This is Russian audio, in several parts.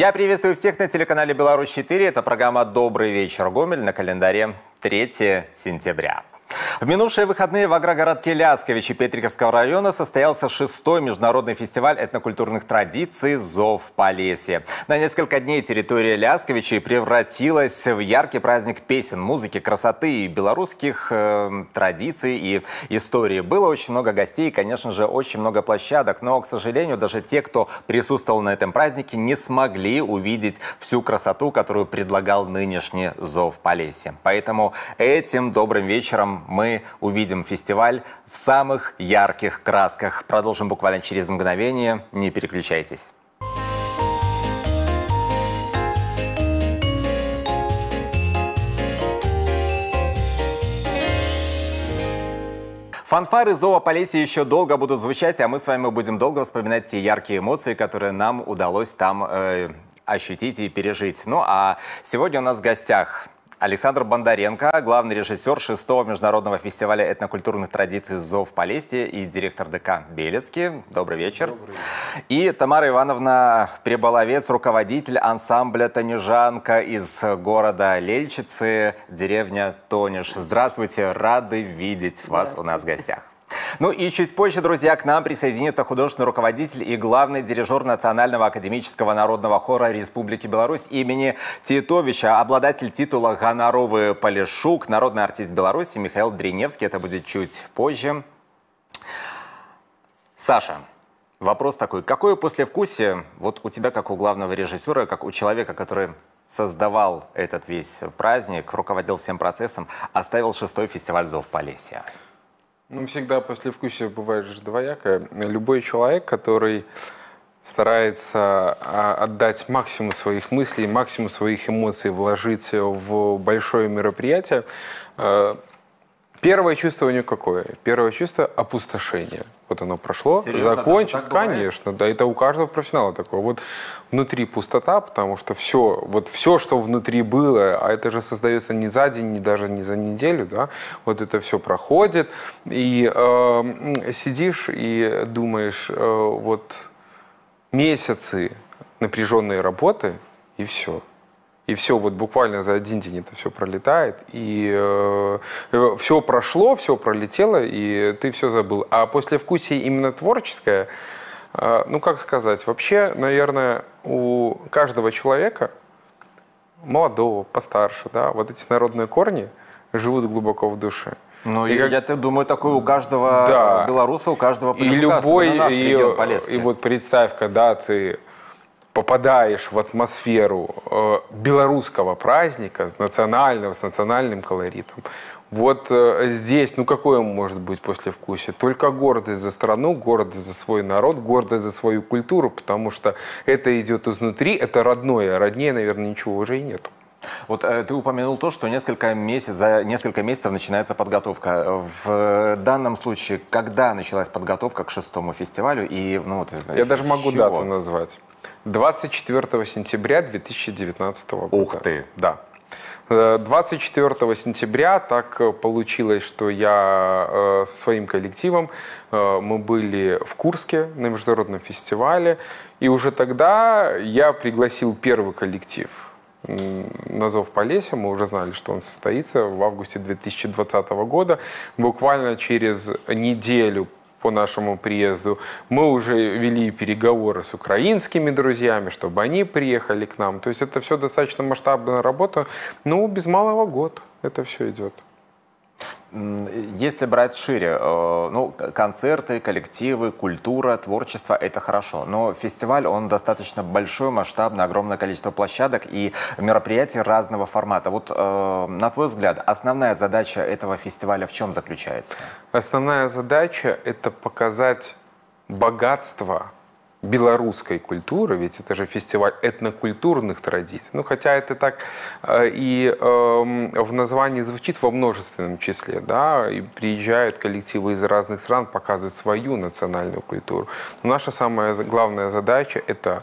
Я приветствую всех на телеканале «Беларусь-4». Это программа «Добрый вечер, Гомель» на календаре 3 сентября. В минувшие выходные в агрогородке Лясковичи Петриковского района состоялся шестой международный фестиваль этнокультурных традиций «Зов Полесье». На несколько дней территория Лясковичей превратилась в яркий праздник песен, музыки, красоты и белорусских э, традиций и истории. Было очень много гостей и, конечно же, очень много площадок, но, к сожалению, даже те, кто присутствовал на этом празднике, не смогли увидеть всю красоту, которую предлагал нынешний «Зов Полесье». Поэтому этим добрым вечером мы увидим фестиваль в самых ярких красках. Продолжим буквально через мгновение. Не переключайтесь. Фанфары Зова Полесья еще долго будут звучать, а мы с вами будем долго вспоминать те яркие эмоции, которые нам удалось там э, ощутить и пережить. Ну а сегодня у нас в гостях Александр Бондаренко, главный режиссер шестого международного фестиваля этнокультурных традиций «Зов Полесье» и директор ДК «Белецкий». Добрый вечер. Добрый. И Тамара Ивановна Приболовец, руководитель ансамбля «Танюжанка» из города Лельчицы, деревня Тониш. Здравствуйте, рады видеть вас у нас в гостях. Ну и чуть позже, друзья, к нам присоединится художественный руководитель и главный дирижер Национального академического народного хора Республики Беларусь имени Титовича, обладатель титула «Гоноровый Полишук», народный артист Беларуси Михаил Дриневский. Это будет чуть позже. Саша, вопрос такой. Какое послевкусие, вот у тебя, как у главного режиссера, как у человека, который создавал этот весь праздник, руководил всем процессом, оставил шестой фестиваль «Зов Полесья»? Ну, всегда послевкусие бывает же двоякое. Любой человек, который старается а, отдать максимум своих мыслей, максимум своих эмоций, вложить в большое мероприятие, э, Первое чувство у нее какое? Первое чувство – опустошение. Вот оно прошло, Серьезно, закончить, конечно, да, это у каждого профессионала такое. Вот внутри пустота, потому что все, вот все, что внутри было, а это же создается не за день, не даже не за неделю, да, вот это все проходит, и э, сидишь и думаешь, э, вот месяцы напряженной работы, и все и все вот буквально за один день это все пролетает, и э, все прошло, все пролетело, и ты все забыл. А после вкусия именно творческое, э, ну как сказать, вообще, наверное, у каждого человека, молодого, постарше, да, вот эти народные корни живут глубоко в душе. Ну, и как... я думаю, такой у каждого да. белоруса, у каждого и любой, и, и вот представь, когда ты попадаешь в атмосферу э, белорусского праздника, национального, с национальным колоритом, вот э, здесь, ну какое может быть послевкусие? Только гордость за страну, гордость за свой народ, гордость за свою культуру, потому что это идет изнутри, это родное, а роднее, наверное, ничего уже и нет. Вот э, ты упомянул то, что несколько месяцев, за несколько месяцев начинается подготовка. В данном случае, когда началась подготовка к шестому фестивалю? И, ну, вот, Я даже могу чего? дату назвать. 24 сентября 2019 года. Ух ты! Да. 24 э, сентября так получилось, что я э, со своим коллективом, э, мы были в Курске на международном фестивале, и уже тогда я пригласил первый коллектив на Зов Полесья. Мы уже знали, что он состоится в августе 2020 года. Буквально через неделю по нашему приезду. Мы уже вели переговоры с украинскими друзьями, чтобы они приехали к нам. То есть это все достаточно масштабная работа. Ну, без малого год это все идет. Если брать шире, э, ну, концерты, коллективы, культура, творчество – это хорошо. Но фестиваль, он достаточно большой, масштабный, огромное количество площадок и мероприятий разного формата. Вот, э, на твой взгляд, основная задача этого фестиваля в чем заключается? Основная задача – это показать богатство белорусской культуры, ведь это же фестиваль этнокультурных традиций. Ну, хотя это так э, и э, в названии звучит во множественном числе, да, и приезжают коллективы из разных стран, показывают свою национальную культуру. Но наша самая главная задача – это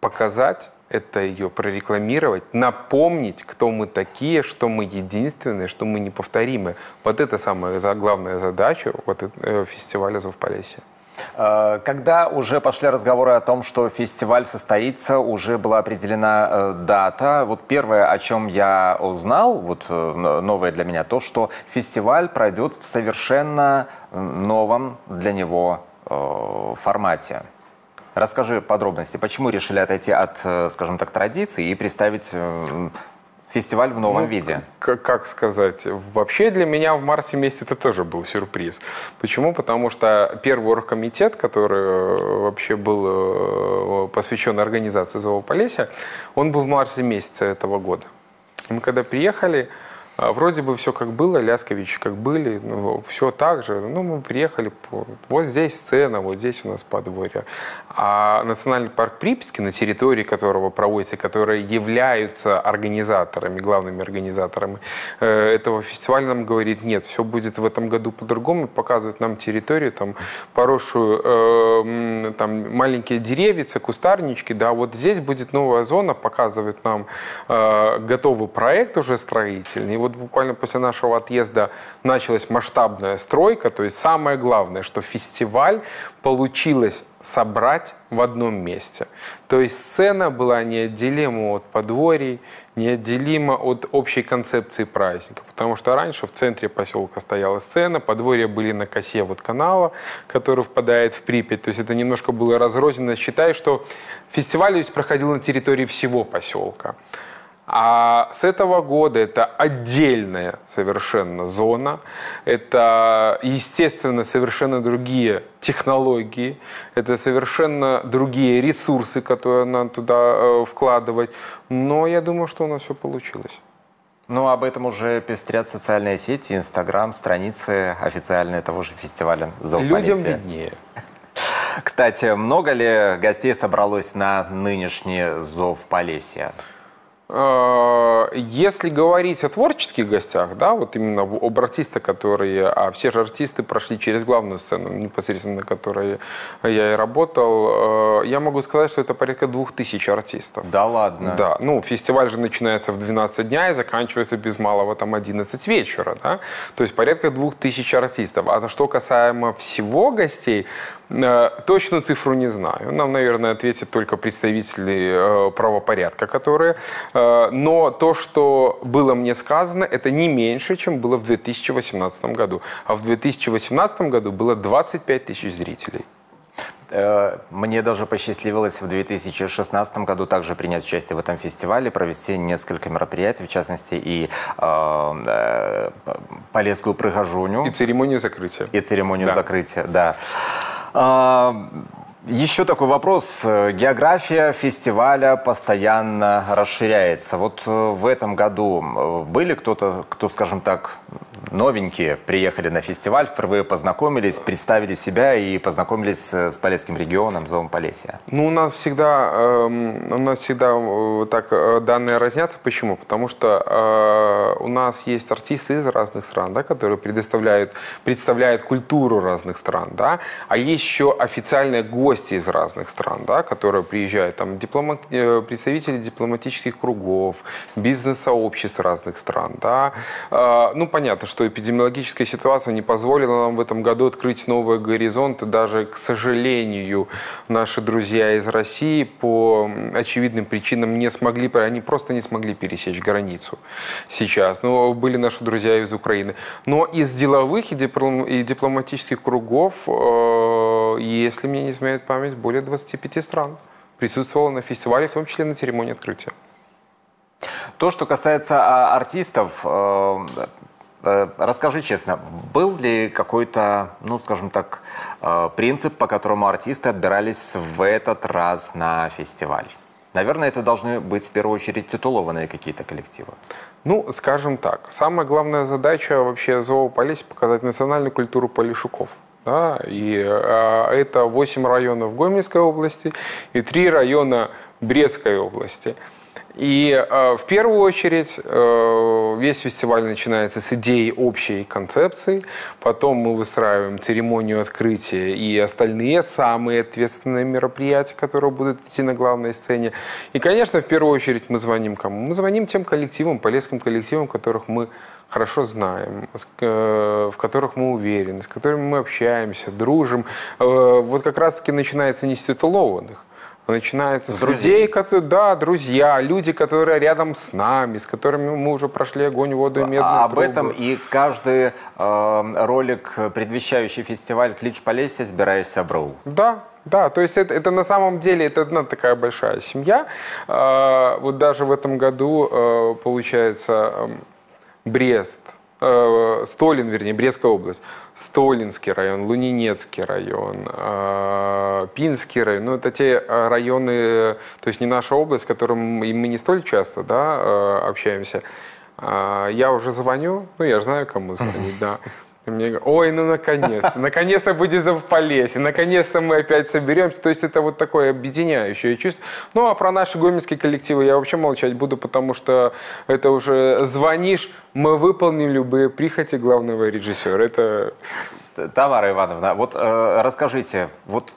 показать это ее прорекламировать, напомнить, кто мы такие, что мы единственные, что мы неповторимые. Вот это самая главная задача вот, э, фестиваля «Зов Полесья». Э, когда уже пошли разговоры о том, что фестиваль состоится, уже была определена э, дата. Вот первое, о чем я узнал, вот э, новое для меня, то, что фестиваль пройдет в совершенно новом для него формате. Расскажи подробности, почему решили отойти от, скажем так, традиций и представить фестиваль в новом ну, виде? Как, как сказать? Вообще для меня в марте месяце это тоже был сюрприз. Почему? Потому что первый оргкомитет, который э, вообще был э, посвящен организации Зоополесья, он был в марте месяце этого года. Мы когда приехали, вроде бы все как было, Лясковичи как были, ну, все так же. Ну, мы приехали, по... вот здесь сцена, вот здесь у нас подворье. А Национальный парк Припяти, на территории которого проводится, которые являются организаторами, главными организаторами э, этого фестиваля, нам говорит, нет, все будет в этом году по-другому, показывает нам территорию, там, поросшую, э, там, маленькие деревья, кустарнички, да, вот здесь будет новая зона, показывает нам э, готовый проект уже строительный, вот буквально после нашего отъезда началась масштабная стройка. То есть самое главное, что фестиваль получилось собрать в одном месте. То есть сцена была неотделима от подворий, неотделима от общей концепции праздника. Потому что раньше в центре поселка стояла сцена, подворья были на косе вот канала, который впадает в Припять. То есть это немножко было разрозненно. Считай, что фестиваль ведь проходил на территории всего поселка. А с этого года это отдельная совершенно зона, это, естественно, совершенно другие технологии, это совершенно другие ресурсы, которые надо туда э, вкладывать. Но я думаю, что у нас все получилось. Ну, об этом уже пестрят социальные сети, Инстаграм, страницы официальные того же фестиваля Зоополисия. Людям виднее. Кстати, много ли гостей собралось на нынешний Зов Полесья? Э, если говорить о творческих гостях, да, вот именно об артистах, которые, а все же артисты прошли через главную сцену, непосредственно на которой я и работал, э, я могу сказать, что это порядка двух тысяч артистов. Да ладно? Да, ну, фестиваль же начинается в 12 дня и заканчивается без малого там 11 вечера, да, то есть порядка двух тысяч артистов. А что касаемо всего гостей, Э, точную цифру не знаю. Нам, наверное, ответят только представители правопорядка, которые... Э, но то, что было мне сказано, это не меньше, чем было в 2018 году. А в 2018 году было 25 тысяч зрителей. Мне даже посчастливилось в 2016 году также принять участие в этом фестивале, провести несколько мероприятий, в частности и э, Полесскую прыгажуню. И церемонию закрытия. И церемонию да. закрытия, да. Еще такой вопрос. География фестиваля постоянно расширяется. Вот э, в этом году были кто-то, кто, скажем так, новенькие приехали на фестиваль, впервые познакомились, представили себя и познакомились с Полесским регионом, Зовом Полесья? Ну, у нас всегда, э, у нас всегда э, так э, данные разнятся. Почему? Потому что у нас есть артисты из разных стран, да, которые предоставляют, представляют культуру разных стран, да, а есть еще официальные гости из разных стран, да, которые приезжают, там, дипломат, э, представители дипломатических кругов, бизнес-сообществ разных стран, да. Э, ну, понятно, что эпидемиологическая ситуация не позволила нам в этом году открыть новые горизонты. Даже, к сожалению, наши друзья из России по очевидным причинам не смогли, они просто не смогли пересечь границу сейчас. Но были наши друзья из Украины. Но из деловых и, дипломатических кругов, э, если мне не изменяет память, более 25 стран присутствовало на фестивале, в том числе на церемонии открытия. То, что касается а, артистов, э, Э, расскажи честно, был ли какой-то, ну, скажем так, э, принцип, по которому артисты отбирались в этот раз на фестиваль? Наверное, это должны быть в первую очередь титулованные какие-то коллективы. Ну, скажем так, самая главная задача вообще зоополисе показать национальную культуру полишуков. Да, и а, это 8 районов Гомельской области и 3 района Брестской области. И э, в первую очередь э, весь фестиваль начинается с идеи общей концепции, потом мы выстраиваем церемонию открытия и остальные самые ответственные мероприятия, которые будут идти на главной сцене. И, конечно, в первую очередь мы звоним кому? Мы звоним тем коллективам, полесским коллективам, которых мы хорошо знаем, э, в которых мы уверены, с которыми мы общаемся, дружим. Э, вот как раз-таки начинается не с титулованных, начинается с, с людей, которые, да, друзья, люди, которые рядом с нами, с которыми мы уже прошли огонь, воду и медную а Об этом и каждый э, ролик, предвещающий фестиваль «Клич Полесье», «Сбираюсь Сябру». Да, да, то есть это, это на самом деле это одна такая большая семья. Э, вот даже в этом году, э, получается, э, Брест, э, Столин, вернее, Брестская область, Столинский район, Лунинецкий район, э, Пинский район. Ну, это те э, районы, то есть не наша область, с которым мы не столь часто да, э, общаемся. Э, я уже звоню, ну, я же знаю, кому звонить, да. И мне говорят, ой, ну наконец-то, наконец-то будет в Полесье, наконец-то мы опять соберемся. То есть это вот такое объединяющее чувство. Ну а про наши гомельские коллективы я вообще молчать буду, потому что это уже звонишь, мы выполним любые прихоти главного режиссера. Это... Тамара Ивановна, вот э, расскажите, вот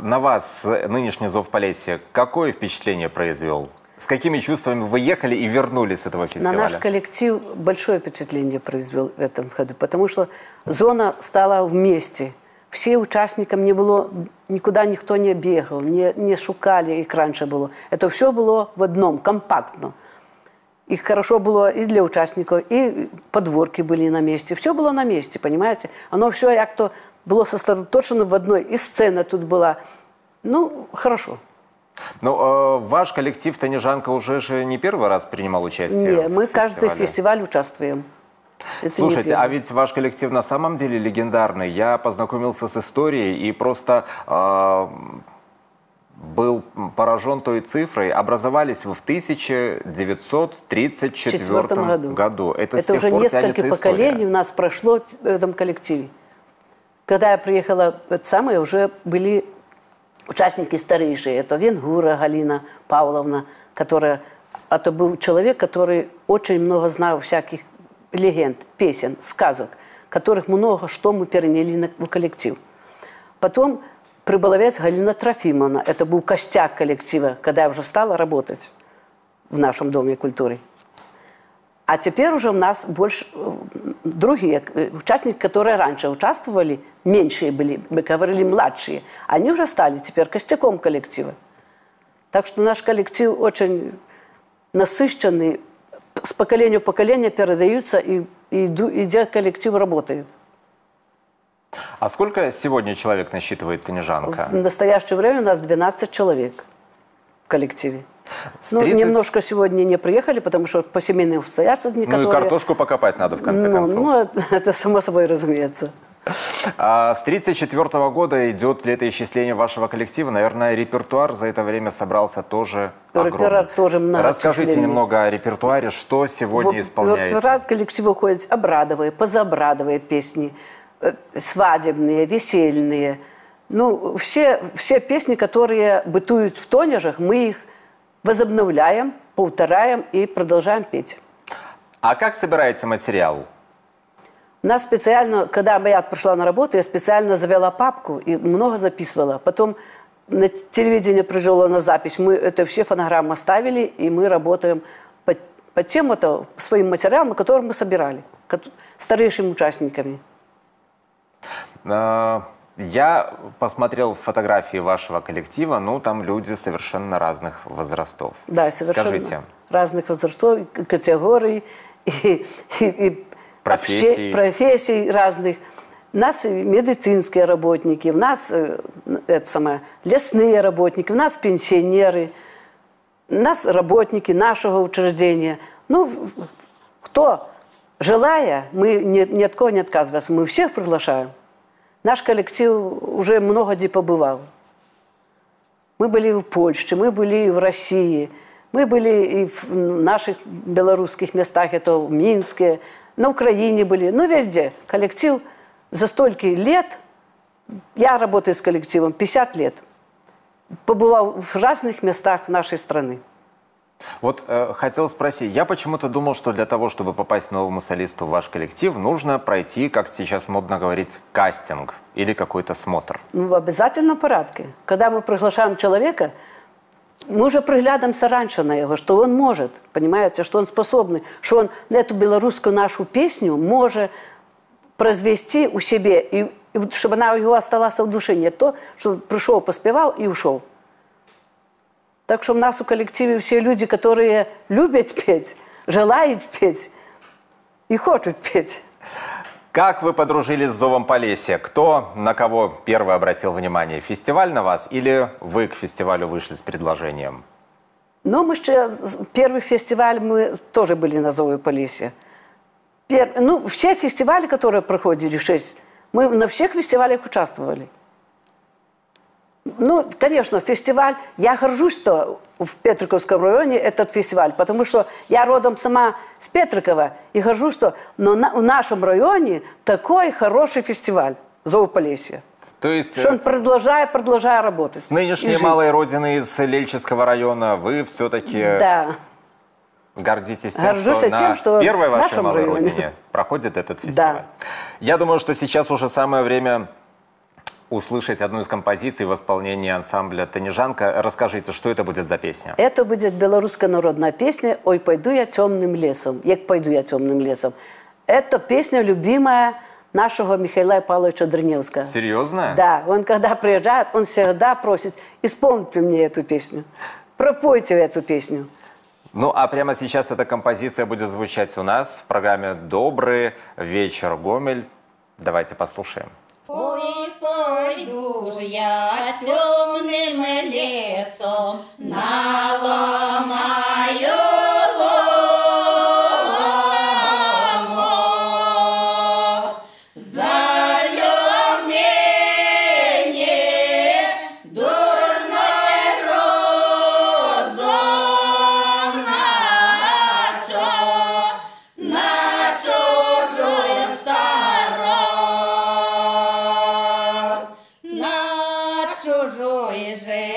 на вас нынешний «Зов Полесья» какое впечатление произвел? С какими чувствами вы ехали и вернулись с этого фестиваля? На наш коллектив большое впечатление произвел в этом году, потому что зона стала вместе. Все участникам не было, никуда никто не бегал, не, не шукали, как раньше было. Это все было в одном, компактно. И хорошо было и для участников, и подворки были на месте. Все было на месте, понимаете? Оно все как-то было сосредоточено в одной. И сцена тут была. Ну, хорошо. Ну, э, ваш коллектив «Танежанка» уже же не первый раз принимал участие Нет, мы каждый фестиваль участвуем. Это Слушайте, а ведь ваш коллектив на самом деле легендарный. Я познакомился с историей и просто э, был поражен той цифрой. Образовались вы в 1934 году. году. Это, Это уже несколько поколений у нас прошло в этом коллективе. Когда я приехала, это самое, уже были участники старейшие. Это Венгура Галина Павловна, которая... Это был человек, который очень много знал всяких легенд, песен, сказок, которых много что мы переняли в коллектив. Потом Приболовец Галина Трофимовна. Это был костяк коллектива, когда я уже стала работать в нашем Доме культуры. А теперь уже у нас больше э, другие э, участники, которые раньше участвовали, меньшие были, мы говорили младшие, они уже стали теперь костяком коллектива. Так что наш коллектив очень насыщенный, с поколения в поколение передаются, и, и, и коллектив работает. А сколько сегодня человек насчитывает Конежанка? В настоящее время у нас 12 человек в коллективе. Ну, немножко сегодня не приехали, потому что по семейным обстоятельствам некоторые... Ну и картошку покопать надо, в конце ну, концов. Ну, это, это само собой разумеется. А с 1934 года идет летоисчисление вашего коллектива. Наверное, репертуар за это время собрался тоже Репертуар огромный. тоже много. Расскажите немного о репертуаре, что сегодня в, исполняете. Репертуар коллектива ходит обрадовые, позабрадовые песни, э, свадебные, весельные. Ну, все, все песни, которые бытуют в тонежах, мы их возобновляем, повторяем и продолжаем петь. А как собираете материал? У нас специально, когда я пришла на работу, я специально завела папку и много записывала. Потом на телевидении прижила на запись. Мы это все фонограммы ставили, и мы работаем по, по тем это, своим материалам, которые мы собирали, старейшими участниками. А, я посмотрел фотографии вашего коллектива, ну, там люди совершенно разных возрастов. Да, совершенно Скажите. разных возрастов, категорий и, и, и профессий. профессий разных. У нас медицинские работники, у нас э, это самое, лесные работники, у нас пенсионеры, у нас работники нашего учреждения. Ну, кто желая, мы ни, ни от кого не отказываемся, мы всех приглашаем. Наш коллектив уже много где побывал. Мы были в Польше, мы были в России, мы были и в наших белорусских местах, это в Минске, на Украине были, ну везде. Коллектив за столько лет, я работаю с коллективом 50 лет, побывал в разных местах нашей страны. Вот э, хотел спросить, я почему-то думал, что для того, чтобы попасть новому солисту в ваш коллектив, нужно пройти, как сейчас модно говорить, кастинг или какой-то смотр. Ну, в обязательном порядке. Когда мы приглашаем человека, мы уже приглядываемся раньше на его, что он может, понимаете, что он способный, что он эту белорусскую нашу песню может произвести у себе, и, и чтобы она у него осталась в душе, не то, что пришел, поспевал и ушел. Так что у нас у коллективе все люди, которые любят петь, желают петь и хотят петь. Как вы подружились с Зовом Полесья? Кто на кого первый обратил внимание? Фестиваль на вас или вы к фестивалю вышли с предложением? Ну, мы еще первый фестиваль мы тоже были на Зове Полесья. Пер... Ну, все фестивали, которые проходили, шесть, мы на всех фестивалях участвовали. Ну, конечно, фестиваль, я горжусь, что в Петриковском районе этот фестиваль, потому что я родом сама с Петрикова и горжусь, что но на, в нашем районе такой хороший фестиваль Зоополесье. То есть... Что он продолжает, продолжает работать. С нынешней малой родины из Лельческого района вы все-таки да. гордитесь тем, Горжусь что на что первой вашей малой районе. родине проходит этот фестиваль. Да. Я думаю, что сейчас уже самое время услышать одну из композиций в исполнении ансамбля «Танежанка». Расскажите, что это будет за песня? Это будет белорусская народная песня «Ой, пойду я темным лесом». «Як пойду я темным лесом». Это песня любимая нашего Михаила Павловича Дрыневского. Серьезно? Да. Он когда приезжает, он всегда просит, исполните мне эту песню. Пропойте эту песню. Ну, а прямо сейчас эта композиция будет звучать у нас в программе «Добрый вечер, Гомель». Давайте послушаем. Ой, пойду ж я темным лесом, наломаю is a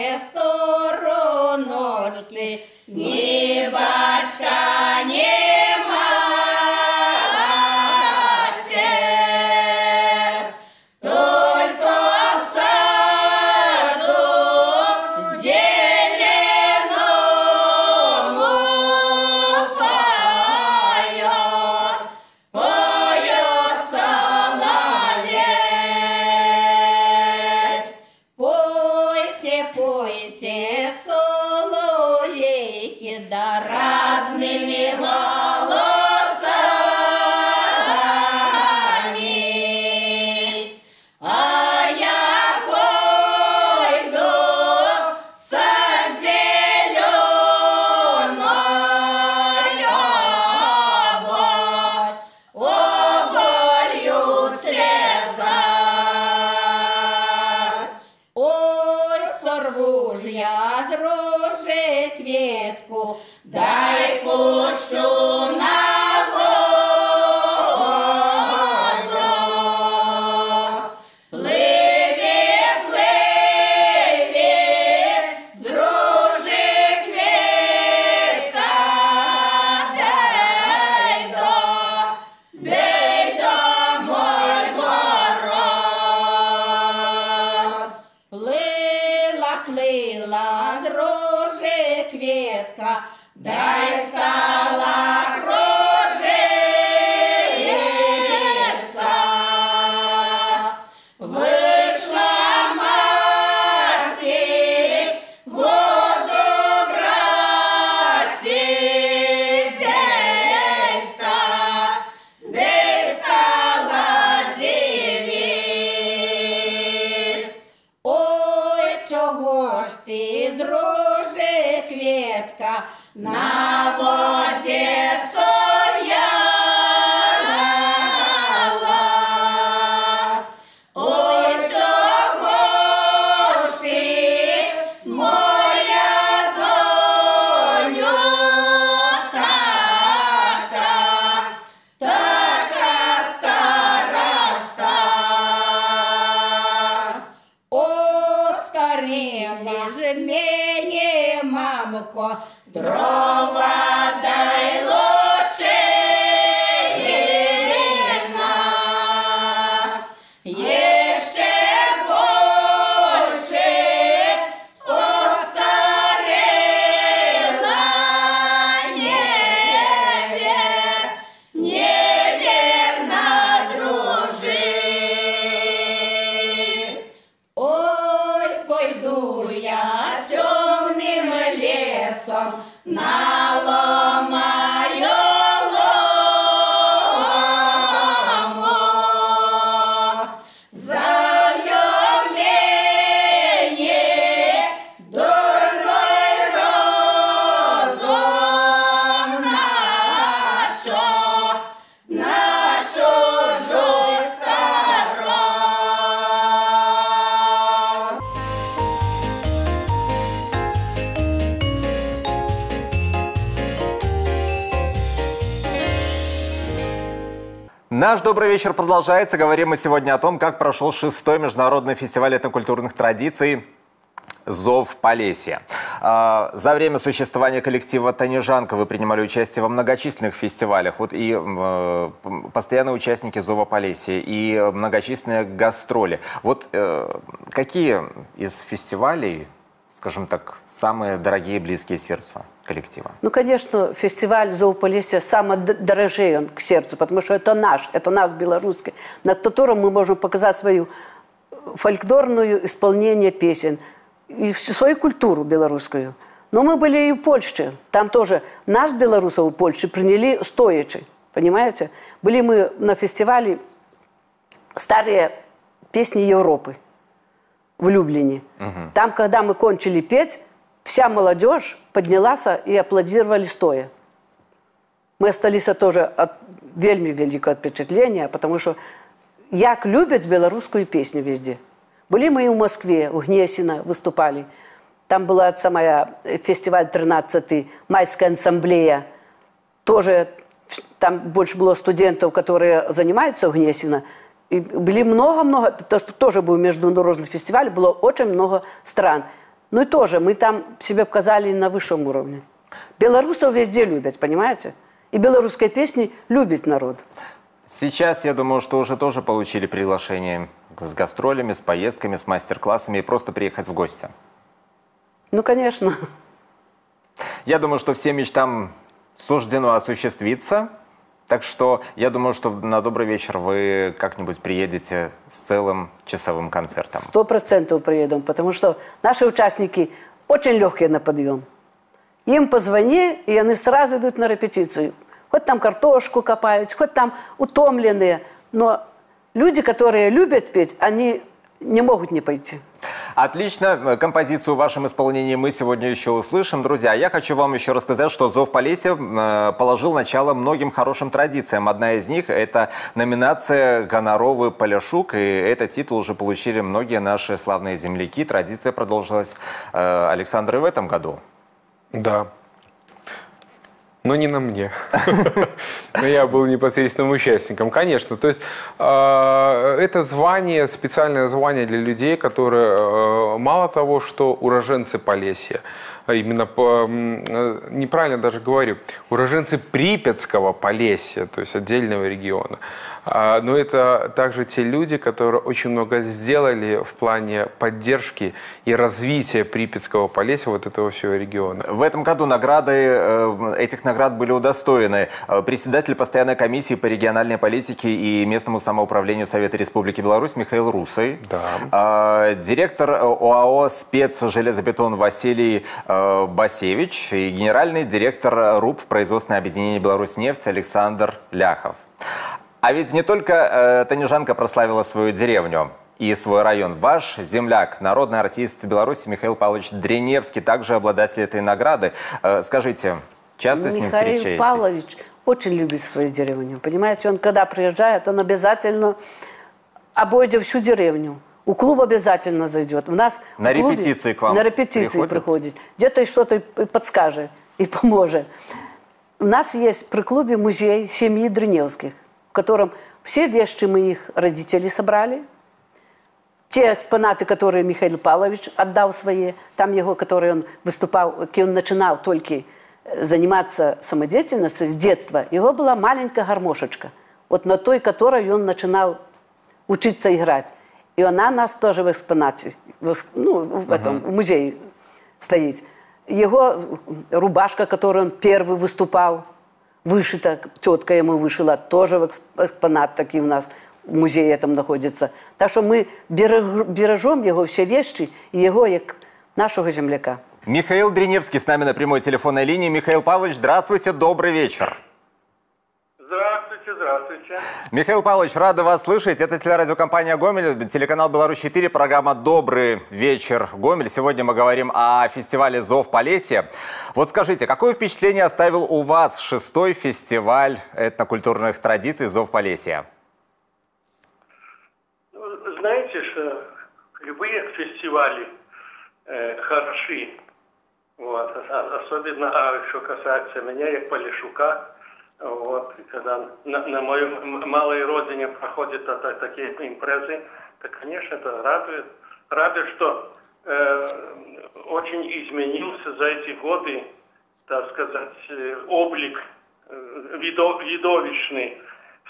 вечер продолжается. Говорим мы сегодня о том, как прошел шестой международный фестиваль этнокультурных традиций «Зов Полесья». А, За время существования коллектива «Танежанка» вы принимали участие во многочисленных фестивалях. Вот и э, постоянные участники «Зова Полесья», и многочисленные гастроли. Вот э, какие из фестивалей, скажем так, самые дорогие близкие сердцу коллектива? Ну, конечно, фестиваль «Зоополесье» самый д- дорожей он к сердцу, потому что это наш, это наш белорусский, на котором мы можем показать свою фольклорную исполнение песен и всю свою культуру белорусскую. Но мы были и в Польше, там тоже наш белорусов в Польше приняли стоячи, понимаете? Были мы на фестивале «Старые песни Европы» в Люблине. Там, когда мы кончили петь, вся молодежь поднялась и аплодировали стоя. Мы остались тоже от вельми великого впечатления, потому что як любят белорусскую песню везде. Были мы и в Москве, у Гнесина выступали. Там была самая э, фестиваль 13-й, майская ассамблея. Тоже там больше было студентов, которые занимаются в Гнесино. И были много-много, потому что тоже был международный фестиваль, было очень много стран. Ну и тоже мы там себя показали на высшем уровне. Белорусов везде любят, понимаете? И белорусской песни любит народ. Сейчас, я думаю, что уже тоже получили приглашение с гастролями, с поездками, с мастер-классами и просто приехать в гости. Ну, конечно. Я думаю, что всем мечтам суждено осуществиться. Так что я думаю, что на добрый вечер вы как-нибудь приедете с целым часовым концертом. Сто процентов приедем, потому что наши участники очень легкие на подъем. Им позвони, и они сразу идут на репетицию. Хоть там картошку копают, хоть там утомленные. Но люди, которые любят петь, они не могут не пойти. Отлично. Композицию в вашем исполнении мы сегодня еще услышим. Друзья, я хочу вам еще рассказать, что «Зов Полесья» э, положил начало многим хорошим традициям. Одна из них – это номинация «Гоноровый Поляшук». И этот титул уже получили многие наши славные земляки. Традиция продолжилась, э, Александр, и в этом году. Да. Но не на мне. Но я был непосредственным участником, конечно. То есть э, это звание, специальное звание для людей, которые э, мало того, что уроженцы Полесья, а именно по, э, неправильно даже говорю, уроженцы Припятского Полесья, то есть отдельного региона. А, Но это также те люди, которые очень много сделали в плане поддержки и развития Припятского Полесья, вот этого всего региона. В этом году награды, э, этих наград были удостоены э, председатель постоянной комиссии по региональной политике и местному самоуправлению Совета Республики Беларусь Михаил Русый, Да. э, директор ОАО «Спецжелезобетон» Василий Басевич и генеральный директор РУП производственное объединение «Беларусь-нефть» Александр Ляхов. А ведь не только э, Танежанка прославила свою деревню и свой район. Ваш земляк, народный артист Беларуси Михаил Павлович Дреневский, также обладатель этой награды. Э, скажите, часто с ним Михаил встречаетесь? Павлович очень любит свою деревню. Понимаете, он когда приезжает, он обязательно обойдет всю деревню. У клуба обязательно зайдет. У нас На клубе- репетиции к вам На репетиции приходит? приходит. Где-то что-то подскажет и поможет. У нас есть при клубе музей семьи Дрыневских, в котором все вещи мы их родителей собрали. те экспонаты, которые Михаил Павлович отдал свои, там его, которые он выступал, он начинал только э, заниматься самодеятельностью с детства, его была маленькая гармошечка, вот на той, которой он начинал учиться играть. И она нас тоже в экспонате, в, ну, в этом, в музее стоит. Его рубашка, которую он первый выступал, вышита, тетка ему вышила, тоже в экспонат такие у нас в музее там находится. Так что мы бережем его все вещи и его как нашего земляка. Михаил Дриневский с нами на прямой телефонной линии. Михаил Павлович, здравствуйте, добрый вечер. Здравствуйте, здравствуйте. Михаил Павлович, рада вас слышать. Это телерадиокомпания «Гомель», телеканал «Беларусь-4», программа «Добрый вечер, Гомель». Сегодня мы говорим о фестивале «Зов Полесья». Вот скажите, какое впечатление оставил у вас шестой фестиваль этнокультурных традиций «Зов Полесья»? Ну, знаете, что любые фестивали э, хороши. Вот. А, особенно, а что касается меня, як Полишука, вот, когда на, на моей малой родине проходят это, такие импрезы, то, конечно, это радует. Радует, что э, очень изменился за эти годы, так сказать, э, облик э, видо, видовищный.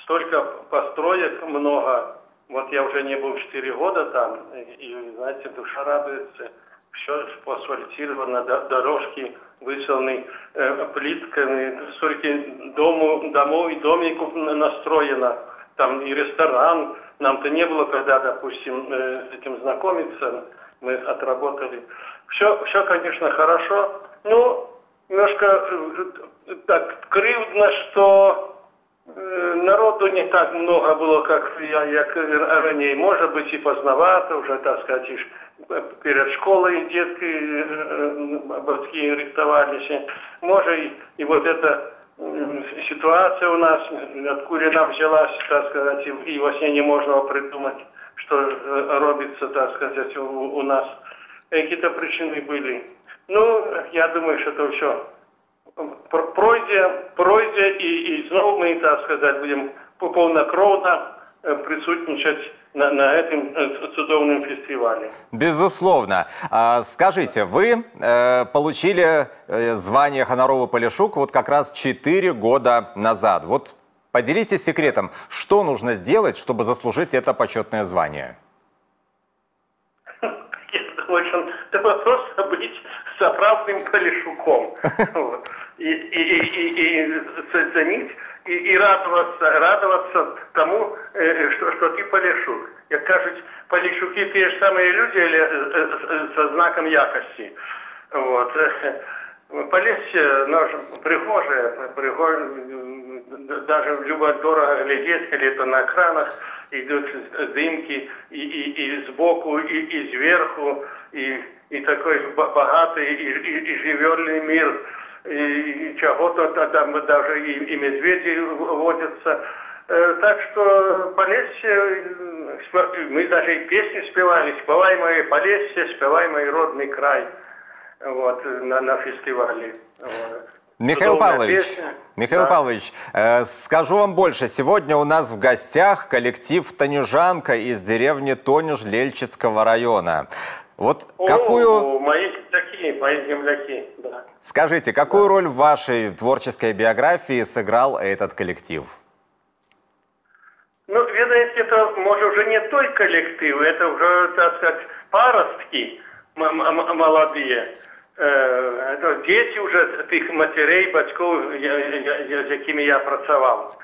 Столько построек много. Вот я уже не был 4 года там, и, знаете, душа радуется. Все поасфальтировано, дорожки высланы э, плитками, столько дому, домов и домиков настроено, там и ресторан. Нам-то не было когда, допустим, э, с этим знакомиться, мы отработали. Все, все, конечно, хорошо, но немножко э, так кривдно, что э, народу не так много было, как я, як ранее. Может быть, и поздновато уже, так сказать, перед школой детки, батьки рихтовались. Может, и, вот эта ситуация у нас, откуда она взялась, так сказать, и во сне не можно придумать, что робится, так сказать, у, у нас. Какие-то причины были. Ну, я думаю, что это все пройде, пройде и, и снова мы, так сказать, будем полнокровно присутствовать на, на этом чудовном фестивале. Безусловно. А, скажите, вы э, получили э, звание Хоноровый Полишук вот как раз 4 года назад. Вот поделитесь секретом, что нужно сделать, чтобы заслужить это почетное звание? Я думаю, что это просто быть заправным Полишуком. И, и, и, и ценить и, и радоваться, радоваться тому, э, что, что ты Полишук. Як кажуть, Полишуки те ж самые люди или со знаком якости. Вот. Полесье наше прихожее, прихожее, даже любо дорого глядеть, когда это на экранах идут дымки и, и, и сбоку, и, и сверху, и, и такой богатый и, и, и живерный мир – и чего-то там даже и, и медведи водятся. Э, так что Полесье, мы даже и песни спевали, спевай мои Полесье, спевай мой родный край, вот, на, на фестивале. Михаил Павлович, песня. Михаил да. Павлович, э, скажу вам больше. Сегодня у нас в гостях коллектив «Танюжанка» из деревни Тонюж Лельчицкого района. Вот О, какую... Мои земляки, мои земляки. Скажите, какую роль в вашей творческой биографии сыграл этот коллектив? Ну, видите, это, может, уже не той коллектив, это уже, так сказать, паростки молодые. Э, это дети уже тих матерей, батьков, з якими я працював.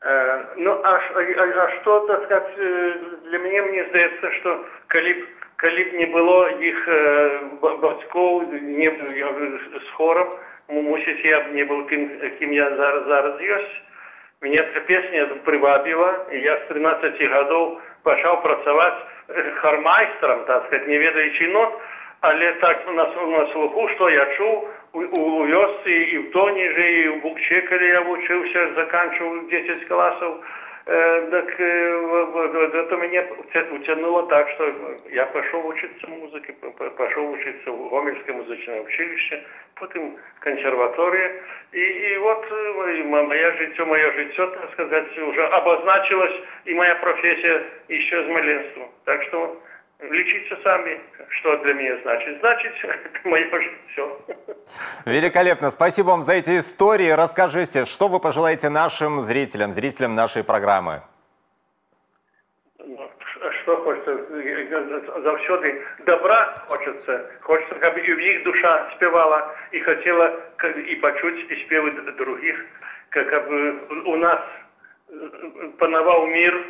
Э, ну, а, а, а что, так сказать, э, для меня, мне здається, что коли калі б не было іх бацькоў не з хорам мусіць я б не был тым кім я зараз зараз ёсць эта песня прывабіла і я з 13 гадоў пачаў працаваць хармайстрам так сказать не ведаючы нот але так у нас на слуху што я чуў у вёсцы і в тоніжы і в букче калі я вучыўся заканчиваў 10 класаў Э, так это меня утянуло так, что я пошел учиться музыке, пошел учиться в Гомельское музычное училище, потом консерватория. И, и вот моя житье, мое житье, так сказать, уже обозначилось, и моя профессия еще с маленства. Так что лечиться сами. Что для меня значит? Значит, мое все. Великолепно. Спасибо вам за эти истории. Расскажите, что вы пожелаете нашим зрителям, зрителям нашей программы? Ну, что хочется? Завсёды добра хочется. Хочется, чтобы и их душа спевала, и хотела как- и почуть и спевы других. Как, как бы у нас э, пановал мир.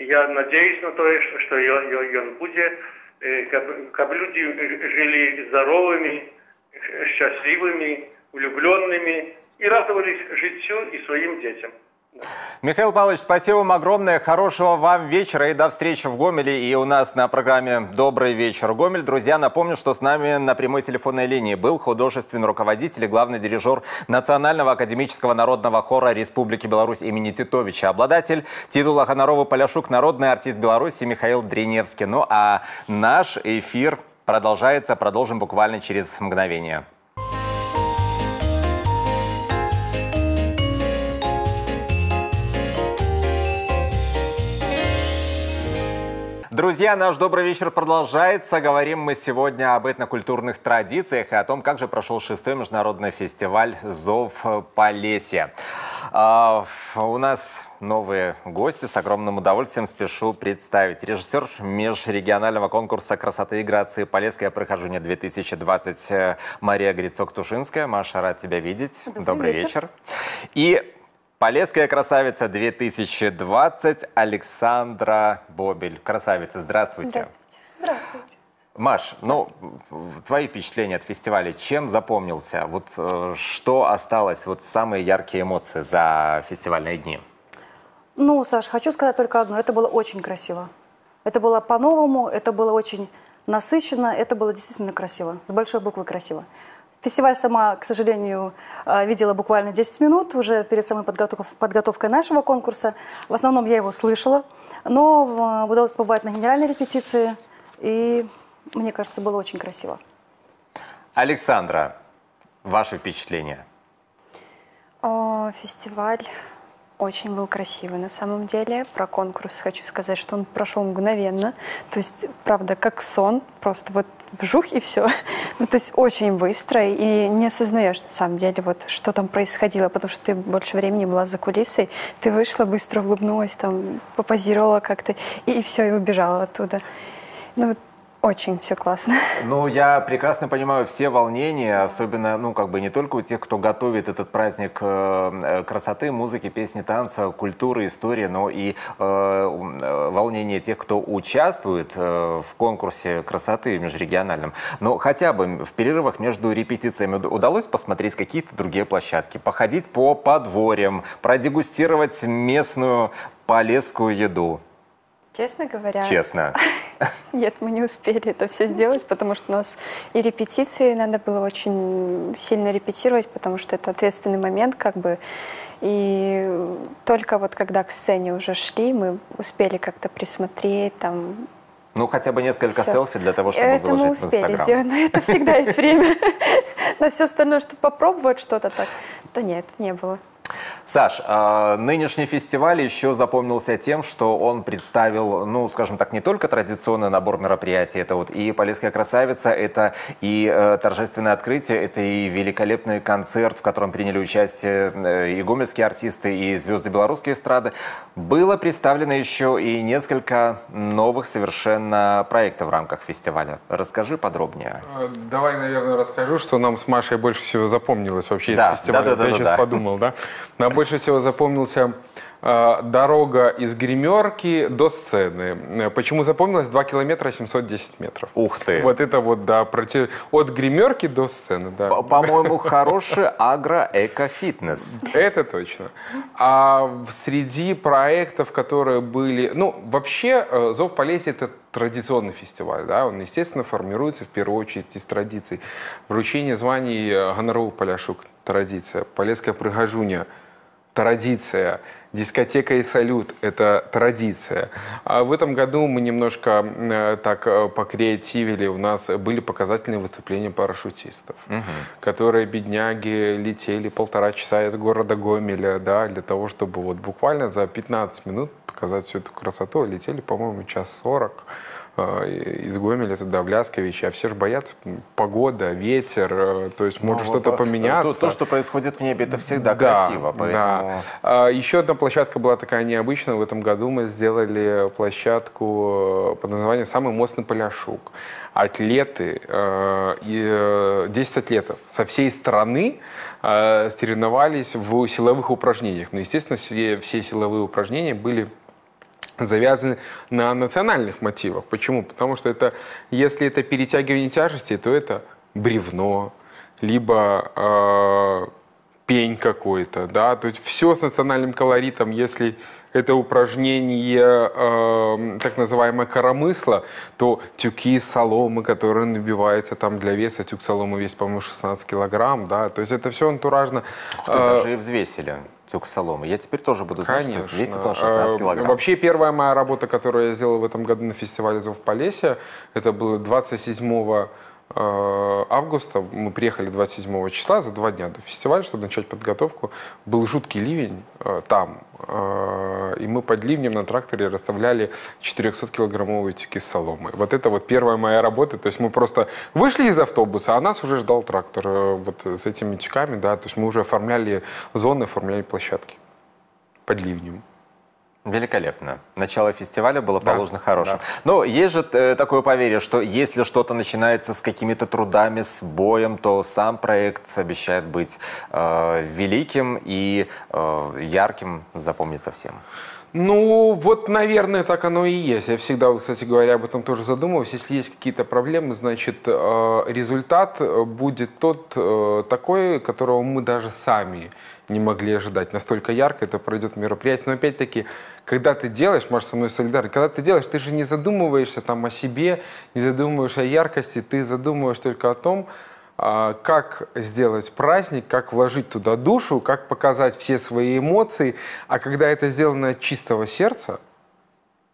Я надеюсь на то, что- он, будет, э, как, люди жили здоровыми, ш- счастливыми, влюбленными и радовались житью и своим детям. Михаил Павлович, спасибо вам огромное. Хорошего вам вечера и до встречи в Гомеле. И у нас на программе «Добрый вечер, Гомель». Друзья, напомню, что с нами на прямой телефонной линии был художественный руководитель и главный дирижер Национального академического народного хора Республики Беларусь имени Титовича, обладатель титула Хоноровый Поляшук, народный артист Беларуси Михаил Дриневский. Ну а наш эфир продолжается. Продолжим буквально через мгновение. Друзья, наш добрый вечер продолжается. Говорим мы сегодня об этнокультурных традициях и о том, как же прошел шестой международный фестиваль «Зов Полесья». А, у нас новые гости. С огромным удовольствием спешу представить. Режиссер межрегионального конкурса красоты и грации «Полесское прохождение 2020» э, Мария Грицок-Тушинская. Маша, рад тебя видеть. Добрый вечер. вечер. И Полесская красавица 2020 Александра Бобель. Красавица, здравствуйте. Здравствуйте. Здравствуйте. Маш, ну, твои впечатления от фестиваля, чем запомнился? Вот э, что осталось, вот самые яркие эмоции за фестивальные дни? Ну, Саш, хочу сказать только одно. Это было очень красиво. Это было по-новому, это было очень насыщенно, это было действительно красиво. С большой буквы красиво. Фестиваль сама, к сожалению, э, видела буквально 10 минут уже перед самой подготов- подготовкой нашего конкурса. В основном я его слышала, но э, удалось побывать на генеральной репетиции, и мне кажется, было очень красиво. Александра, ваши впечатления? О, фестиваль очень был красивый на самом деле. Про конкурс хочу сказать, что он прошел мгновенно. То есть, правда, как сон, просто вот вжух и все. Ну, то есть очень быстро, и не осознаешь на самом деле, вот, что там происходило, потому что ты больше времени была за кулисой, ты вышла, быстро улыбнулась, там, попозировала как-то, и, и все, и убежала оттуда. Ну, очень все классно. Ну, я прекрасно понимаю все волнения, особенно, ну, как бы не только у тех, кто готовит этот праздник э, э, красоты, музыки, песни, танца, культуры, истории, но и э, м, волнения тех, кто участвует э, в конкурсе красоты межрегиональном. Но хотя бы в перерывах между репетициями уд- удалось посмотреть какие-то другие площадки, походить по подворьям, продегустировать местную полесскую еду. Честно говоря, Честно. Нет, мы не успели это все сделать, потому что у нас и репетиции надо было очень сильно репетировать, потому что это ответственный момент, как бы. И только вот когда к сцене уже шли, мы успели как-то присмотреть, там. Ну, хотя бы несколько Всё. селфи для того, чтобы это мы выложить в успели Инстаграм. сделать, но это всегда есть время. На все остальное, чтобы попробовать что-то так, то нет, не было. Саш, а, нынешний фестиваль еще запомнился тем, что он представил, ну, скажем так, не только традиционный набор мероприятий, это вот и «Полесская красавица», это и э, торжественное открытие, это и великолепный концерт, в котором приняли участие э, и гомельские артисты, и звезды белорусской эстрады. Было представлено еще и несколько новых совершенно проектов в рамках фестиваля. Расскажи подробнее. А, Давай, наверное, расскажу, что нам с Машей больше всего запомнилось вообще Да, из фестиваля. да, да, Вот я да, сейчас да. подумал, да. Больше всего запомнился э, дорога из гримерки до сцены. Э, Почему запомнилось? 2 километра 710 метров. Ух ты! Вот это вот, да, проти- от гримерки до сцены, да. По- По-моему, хороший агро-эко-фитнес. Это точно. А среди проектов, которые были... Ну, вообще, э, «Зов Полесья» — это традиционный фестиваль, да, он, естественно, формируется в первую очередь из традиций. Вручение званий Гоноровый Поляшук — традиция, Полесская пригожуня — традиция, дискотека и салют — это традиция. А в этом году мы немножко э, так покреативили, у нас были показательные выступления парашютистов которые, бедняги, летели полтора часа из города Гомеля, да, для того, чтобы вот буквально за 15 минут показать всю эту красоту. Летели, по-моему, час 40. Э, из Гомеля туда в Ляскович, а все же боятся погода, ветер, э, то есть может Ну, что-то вот, поменяться. То, то, что происходит в небе, это всегда Да, красиво. Поэтому... да. Еще одна площадка была такая необычная. В этом году мы сделали площадку э, под названием «Самый мощный поляшук». Атлеты, э, и, э, 10 атлетов со всей страны соревновались в силовых упражнениях. Но, естественно, все, все силовые упражнения были завязаны на национальных мотивах. Почему? Потому что это, если это перетягивание тяжести, то это бревно, либо э, пень какой-то, да, то есть все с национальным колоритом, если это упражнение э, так называемое коромысло, то тюки соломы, которые набиваются там для веса, тюк соломы весит, по-моему, 16 килограмм, да, то есть это все антуражно. Э, даже и взвесили тюк соломы. Я теперь тоже буду знать, что Конечно. весит он 16 Э, килограмм. Вообще, первая моя работа, которую я сделал в этом году на фестивале «Зов Полесья», это было 27 э, августа. Мы приехали 27 числа, за два дня до фестиваля, чтобы начать подготовку. Был жуткий ливень э, там. э, И мы под ливнем на тракторе расставляли 400-килограммовые тюки с соломой. Вот это вот первая моя работа. То есть мы просто вышли из автобуса, а нас уже ждал трактор э, вот с этими тюками. Да? То есть мы уже оформляли зоны, оформляли площадки под ливнем. Великолепно. Начало фестиваля было Да, положено хорошим. да. Но есть же э, такое поверье, что если что-то начинается с какими-то трудами, с боем, то сам проект обещает быть э, великим и э, ярким, запомнится всем. Ну, вот, наверное, так оно и есть. Я всегда, кстати говоря, об этом тоже задумывался. Если есть какие-то проблемы, значит, э, результат э, будет тот такой, которого мы даже сами не могли ожидать. Настолько ярко это пройдет мероприятие. Но опять-таки, когда ты делаешь, Маша со мной солидарен, когда ты делаешь, ты же не задумываешься там о себе, не задумываешься о яркости, ты задумываешься только о том, а, как сделать праздник, как вложить туда душу, как показать все свои эмоции. А когда это сделано от чистого сердца,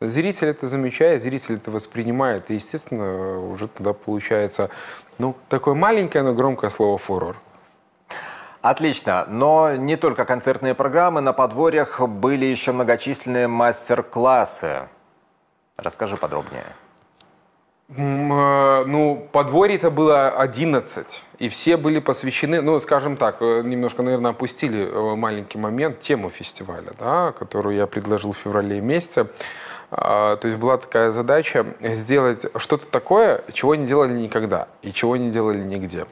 зритель это замечает, зритель это воспринимает. И, естественно, уже тогда получается ну, такое маленькое, но громкое слово «фурор». Отлично. Но не только концертные программы. На подворьях были еще многочисленные мастер-классы. Расскажи подробнее. Э, Ну, подворье это было 11, и все были посвящены, ну, скажем так, э, немножко, наверное, опустили э, маленький момент, тему фестиваля, да, которую я предложил в феврале месяце. А, То есть была такая задача сделать что-то такое, чего не делали никогда и чего не делали нигде.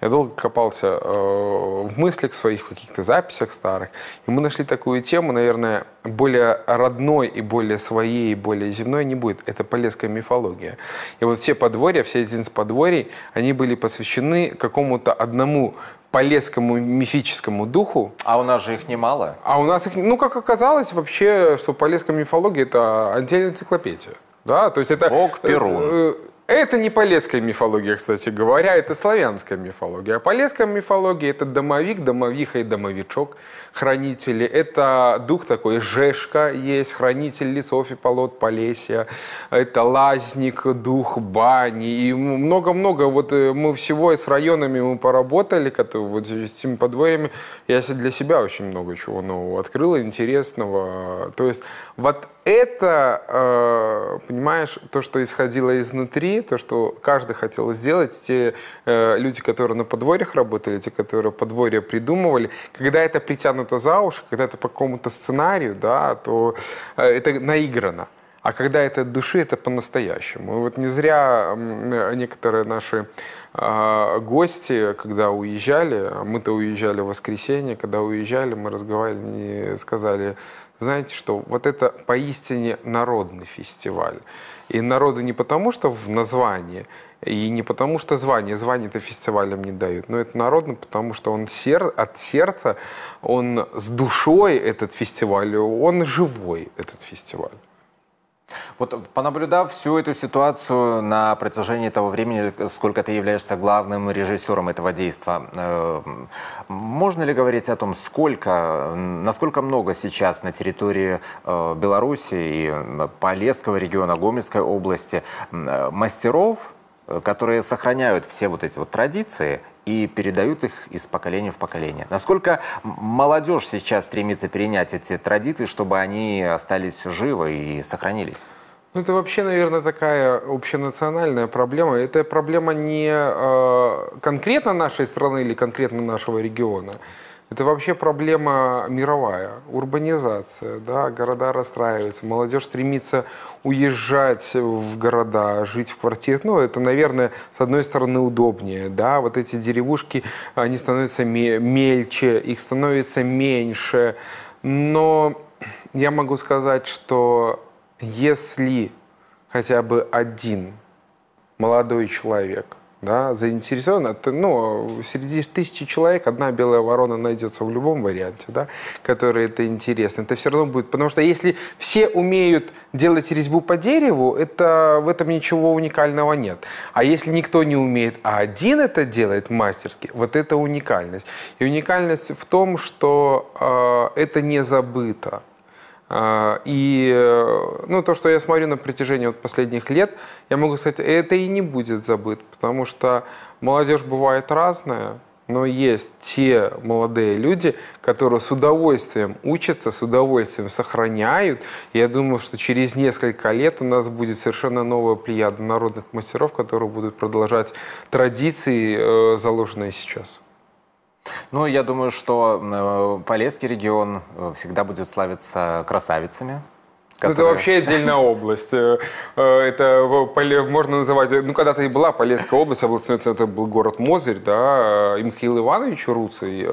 Я долго копался э, в мыслях своих, в каких-то записях старых. И мы нашли такую тему, наверное, более родной и более своей, и более земной не будет. Это полесская мифология. И вот все подворья, все 11 подворий, они были посвящены какому-то одному полесскому мифическому духу, А у нас же их немало. а у нас их, ну, как оказалось, вообще, что полесская мифология – это отдельная энциклопедия. Да, то есть это... Бог Перун. Это не полесская мифология, кстати говоря, это славянская мифология. А полесская мифология – это домовик, домовиха и домовичок, хранители. Это дух такой, Жешка есть, хранитель лесов и полот Полесья. Это лазник, дух бани. И много-много. Вот э, мы всего и с районами мы поработали, вот с этими подворьями. Я для себя очень много чего нового открыл, интересного. То есть вот это, э, понимаешь, то, что исходило изнутри, то, что каждый хотел сделать, те э, люди, которые на подворьях работали, те, которые подворья придумывали, когда это притянуто за уши, когда это по какому-то сценарию, да, то э, это наиграно. А когда это от души, это по-настоящему. И вот не зря некоторые наши гости, когда уезжали, а мы-то уезжали в воскресенье, когда уезжали, мы разговаривали, сказали, знаете что, вот это поистине народный фестиваль. И народы не потому, что в названии, и не потому, что звание, звание-то фестивалям не дают, но это народно, потому что он сер, от сердца, он с душой этот фестиваль, он живой этот фестиваль. Вот понаблюдав всю эту ситуацию на протяжении того времени, сколько ты являешься главным режиссером этого действия, э, можно ли говорить о том, сколько, насколько много сейчас на территории э, Беларуси и Полесского региона, Гомельской области э, мастеров, которые сохраняют все вот эти вот традиции и передают их из поколения в поколение. Насколько молодежь сейчас стремится перенять эти традиции, чтобы они остались живы и сохранились? Ну, это вообще, наверное, такая общенациональная проблема. Это проблема не э, конкретно нашей страны или конкретно нашего региона. Это вообще проблема мировая, урбанизация, да, города расстраиваются, молодежь стремится уезжать в города, жить в квартирах, ну, это, наверное, с одной стороны удобнее, да, вот эти деревушки, они становятся мельче, их становится меньше, но я могу сказать, что если хотя бы один молодой человек да, заинтересован, это, ну, среди тысячи человек одна белая ворона найдется в любом варианте, да, который это интересно. Это все равно будет, потому что если все умеют делать резьбу по дереву, это, в этом ничего уникального нет. А если никто не умеет, а один это делает мастерски, вот это уникальность. И уникальность в том, что э, это не забыто. А, и э, ну, то, что я смотрю на протяжении вот последних лет, я могу сказать, это и не будет забыт, потому что молодежь бывает разная, но есть те молодые люди, которые с удовольствием учатся, с удовольствием сохраняют. И я думаю, что через несколько лет у нас будет совершенно новая плеяда народных мастеров, которые будут продолжать традиции, э, заложенные сейчас. Ну, я думаю, что э, Полесский регион э, всегда будет славиться красавицами. Которые... Это вообще отдельная область. Э, это можно называть... Ну, когда-то и была Полесская область, областной центр был город Мозырь, да, и Михаил Иванович Руций,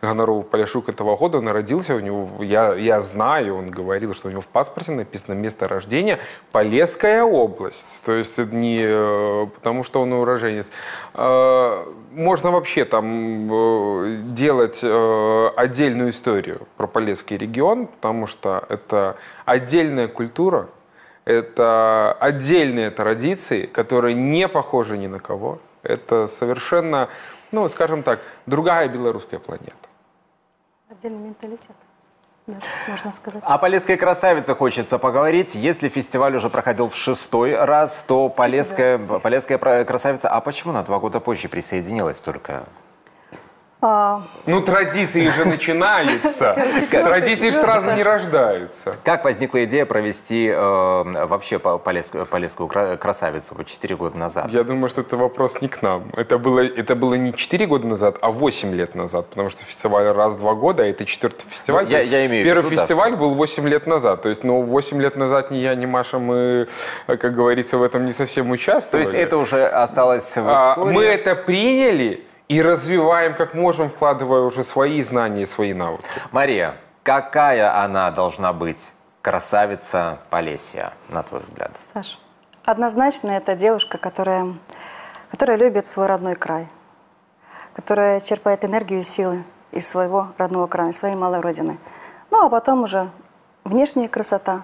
Гонорову Поляшук этого года, он родился, у него, я, я знаю, он говорил, что у него в паспорте написано место рождения Полесская область. То есть это не потому, что он уроженец можно вообще там э, делать э, отдельную историю про Полесский регион, потому что это отдельная культура, это отдельные традиции, которые не похожи ни на кого. Это совершенно, ну, скажем так, другая белорусская планета. Отдельный менталитет да, можно сказать. О Полесской красавице хочется поговорить. Если фестиваль уже проходил в шестой раз, то Полесская, Полесская красавица... А почему на два года позже присоединилась только? А... Ну, традиции же начинаются. Традиции сразу не рождаются. Как возникла идея провести э, вообще Полесскую, Полесскую красавицу 4 года назад? Я думаю, что это вопрос не к нам. Это было, это было не 4 года назад, а 8 лет назад, потому что фестиваль раз в два года, а это четвертый фестиваль. Я, я имею Первый виду, фестиваль да. был 8 лет назад. То есть, ну, 8 лет назад ни я, ни Маша, мы, как говорится, в этом не совсем участвовали. То есть это уже осталось в а, истории? Мы это приняли, и развиваем как можем, вкладывая уже свои знания и свои навыки. Мария, какая она должна быть, красавица Полесья, на твой взгляд? Саша, однозначно это девушка, которая, которая любит свой родной край, которая черпает энергию и силы из своего родного края, своей малой родины. Ну, а потом уже внешняя красота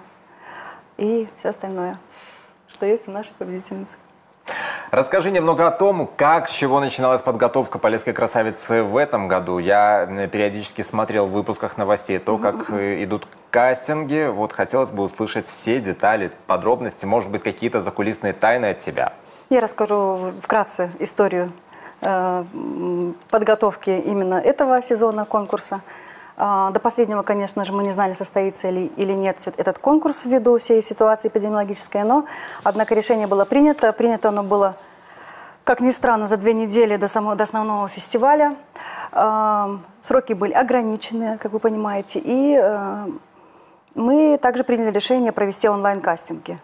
и все остальное, что есть у нашей победительницы. Расскажи немного о том, как, с чего начиналась подготовка Полесской красавицы в этом году. Я э, периодически смотрел в выпусках новостей то, как э, идут кастинги. Вот хотелось бы услышать все детали, подробности, может быть, какие-то закулисные тайны от тебя. Я расскажу вкратце историю э, подготовки именно этого сезона конкурса. А, до последнего, конечно же, мы не знали, состоится ли или нет этот конкурс ввиду всей ситуации эпидемиологической, но, однако, решение было принято. Принято оно было, как ни странно, за две недели до, самого, до основного фестиваля. А, сроки были ограничены, как вы понимаете, и а, мы также приняли решение провести онлайн-кастинги.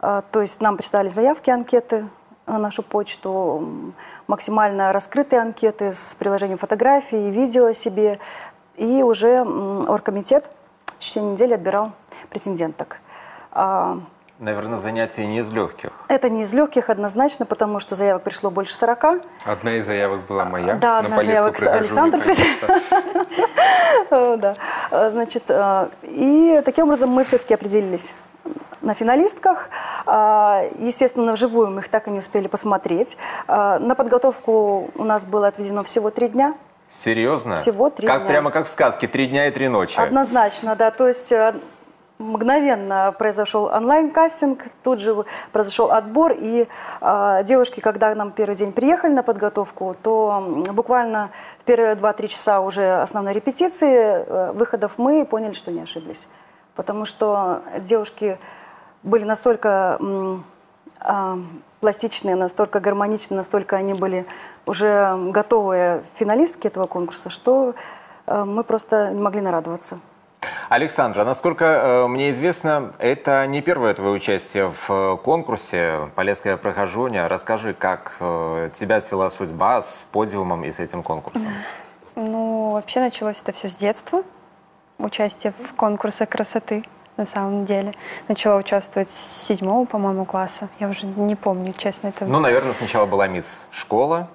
То есть нам прислали заявки, анкеты на нашу почту, максимально раскрытые анкеты с приложением фотографий, видео о себе, и уже оргкомитет в течение недели отбирал претенденток. А, Наверное, занятие не из легких. Это не из легких однозначно, потому что заявок пришло больше 40. Одна из заявок была моя. Да, одна из заявок Александр. Да. Значит, и таким образом мы все-таки определились на финалистках. А, естественно, вживую мы их так и не успели посмотреть. А, на подготовку у нас было отведено всего три дня. Серьезно? Всего три как, дня. Прямо как в сказке, три дня и три ночи. Однозначно, да. То есть э, мгновенно произошел онлайн-кастинг, тут же произошел отбор, и э, девушки, когда нам первый день приехали на подготовку, то буквально в первые 2-3 часа уже основной репетиции, э, выходов мы поняли, что не ошиблись. Потому что девушки были настолько а, пластичные, настолько гармоничные, настолько они были уже готовые финалистки этого конкурса, что э, мы просто не могли нарадоваться. Александра, насколько э, мне известно, это не первое твое участие в э, конкурсе «Полесское прохождение». Расскажи, как тебя свела судьба с подиумом и с этим конкурсом? Ну, вообще началось это все с детства. Участие в конкурсах красоты, на самом деле. Начала участвовать с седьмого, по-моему, класса. Я уже не помню, честно. Это... Ну, наверное, сначала была мисс школа.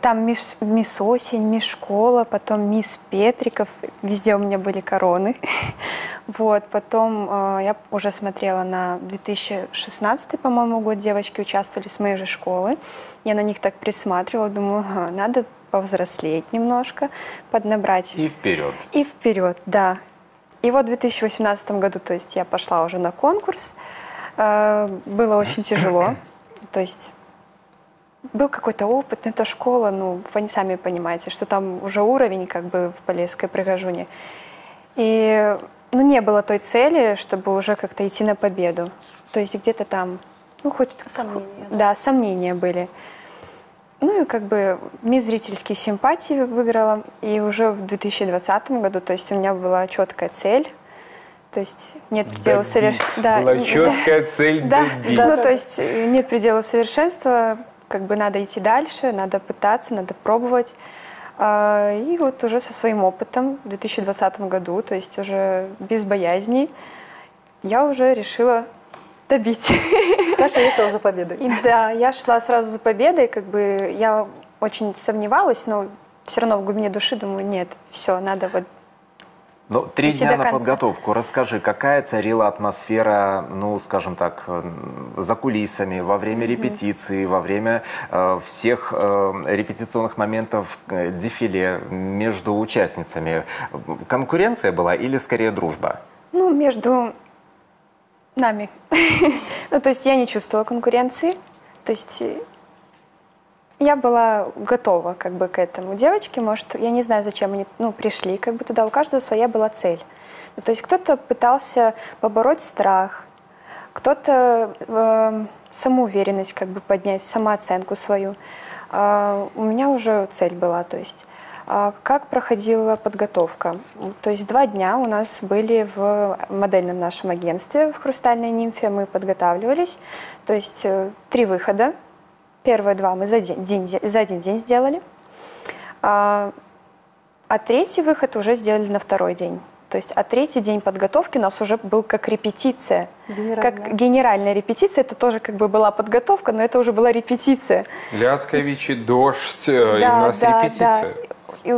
Там мисс, мисс Осень, мисс Школа, потом мисс Петриков. Везде у меня были короны. Вот, потом э, я уже смотрела на 2016, по-моему, год. Девочки участвовали с моей же школы. Я на них так присматривала, думаю, ага, надо повзрослеть немножко, поднабрать. И вперед. И вперед, да. И вот в 2018 году, то есть я пошла уже на конкурс. Э, Было очень тяжело. То есть был какой-то опыт, но это школа, ну, вы сами понимаете, что там уже уровень как бы в Полесской пригожуне. И ну, не было той цели, чтобы уже как-то идти на победу. То есть где-то там, ну, хоть... Сомнения, Да, сомнения были. Ну и как бы мисс зрительские симпатии выбирала. И уже в 2020 году, то есть у меня была четкая цель. То есть нет предела совершенства. Да, Была четкая цель да, добить. ну то есть нет предела совершенства, как бы надо идти дальше, надо пытаться, надо пробовать. А, И вот уже со своим опытом в 2020 году, то есть уже без боязни, я уже решила добить. Саша ехала за победой. И да, я шла сразу за победой, как бы я очень сомневалась, но все равно в глубине души думаю, нет, все, надо вот Ну, три дня на конца. подготовку. Расскажи, какая царила атмосфера, ну, скажем так, за кулисами, во время репетиции, во время э, всех э, репетиционных моментов э, дефиле между участницами? Конкуренция была или скорее дружба? Ну, между нами. ну, то есть я не чувствовала конкуренции. То есть э, я была готова как бы к этому. Девочки, может, я не знаю, зачем они ну, пришли как бы туда. У каждого своя была цель. Ну, то есть кто-то пытался побороть страх, кто-то э, самоуверенность как бы поднять, самооценку свою. А у меня уже цель была, то есть а как проходила подготовка? То есть два дня у нас были в модельном нашем агентстве в «Хрустальной нимфе», мы подготавливались. То есть э, три выхода. Первые два мы за, день, день- за один день сделали. А, а третий выход уже сделали на второй день. То есть, а третий день подготовки у нас уже был как репетиция. Генеральная. Как генеральная репетиция, это тоже как бы была подготовка, но это уже была репетиция. Лясковичи, дождь, э, и у нас репетиция. И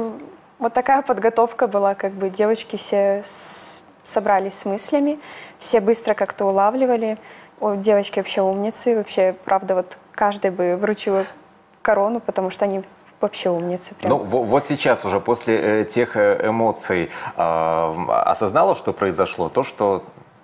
вот такая подготовка была, как бы девочки все собрались с мыслями, все быстро как-то улавливали. О, девочки вообще умницы, вообще, правда, вот каждой бы вручила корону, потому что они вообще умницы. Прям. Ну, во- вот сейчас уже после э, тех э, эмоций э, осознала, что произошло, то, что